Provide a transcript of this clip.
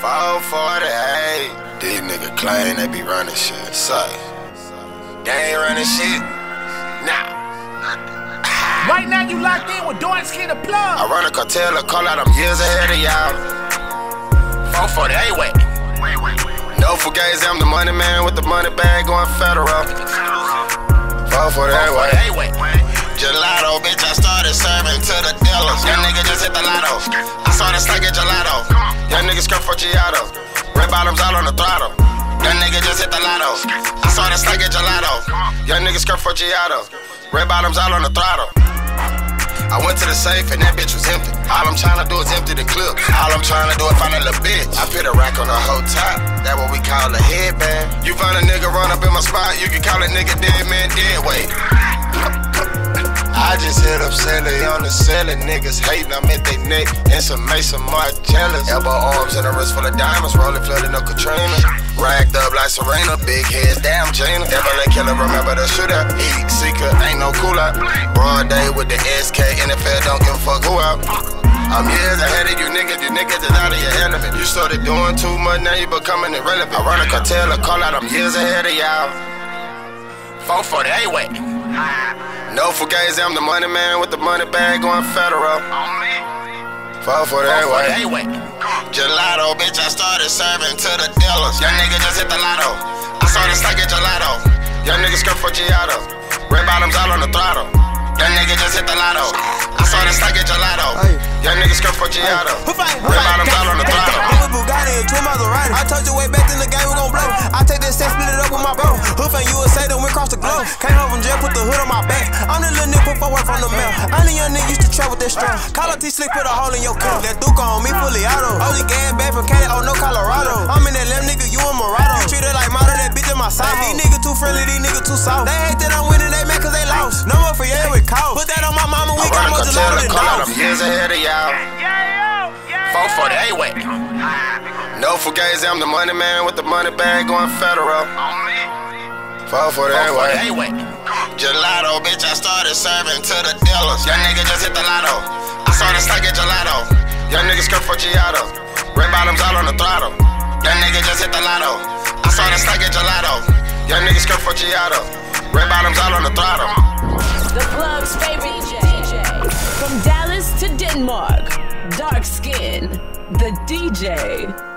448. These niggas claim they be running shit. Say, they ain't running shit. Nah. Right now you locked in with Dark Skin the Plug. I run a cartel, a call out, I'm years ahead of y'all. 448 way. No fugazi, I'm the money man with the money bag going federal. 448 way. Gelato, bitch, I started serving to the dealers. Nigga bottoms out on the throttle. Young nigga just hit the lotto. I saw this like a gelato. Young nigga skirt for Giotto. Red bottoms out on the throttle. I went to the safe and that bitch was empty. All I'm trying to do is empty the clip. All I'm trying to do is find a little bitch. I put a rack on the whole top. That what we call a headband. You find a nigga run up in my spot, you can call a nigga dead man dead weight. I just hit up Sally on the cellar. Niggas hating, I'm at they neck. And some Maison Margielas. Elbow arms and a wrist full of diamonds. Rolling, flooding no Katrina. Racked up like Serena. Big heads, damn Jaina. Devil killer, remember the shooter. Heat seeker, ain't no cool out. Broad day with the SK. NFL don't give a fuck who out. I'm years ahead of you niggas, you niggas is out of your element. You started doing too much, now you becoming irrelevant. I run a cartel, a call out, I'm years ahead of y'all. 448 way. No fugazi, I'm the money man with the money bag going federal. 448 way. Gelato, bitch, I started serving to the dealers. Young nigga just hit the lotto. I saw this like a gelato. Young nigga skirt for Giotto. Red bottoms out on the throttle. Young nigga just hit the lotto. I saw this like a gelato. Young nigga skirt for Giotto. Red bottoms out on the throttle. I'm with Bugatti and two Maserati. I told you way back in the game, we gon' blow. I take this set, split it up with my bro. Hoof and you then the globe. Came home from jail, put the hood on my back. I'm the little nigga, put four work from the mail. I'm the young nigga used to travel that strap. Call up T slick, put a hole in your cup. That Duke on me, fully auto. Only gas back from Cali, oh no Colorado. I'm in that left nigga, you a Murado. You treat her like model, that bitch in my side. These niggas too friendly, these niggas too soft. They hate that I'm winning, they mad cause they lost. No more for yeah with cow. Put that on my mama, we I got a much cartel, than call dogs. I'm years ahead of y'all. 448 way. No fugazi, I'm the money man with the money bag going federal. 448 way. Gelato, bitch, I started serving to the dealers. Young nigga just hit the lotto. I saw this like a gelato. Young nigga skirt for Giotto. Red bottoms out on the throttle. Young nigga just hit the lotto. I saw this like a gelato. Young nigga skirt for Giotto. Red bottoms out on the throttle. The plug's favorite DJ. From Dallas to Denmark, dark skin, the DJ.